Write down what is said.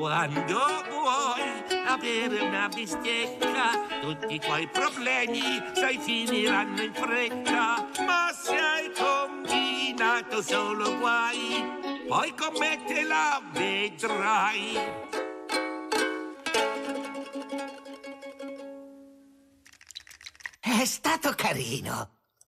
Quando vuoi avere una bistecca, tutti i tuoi problemi, sai, finiranno in fretta. Ma se hai combinato solo guai, poi commettela, vedrai. È stato carino.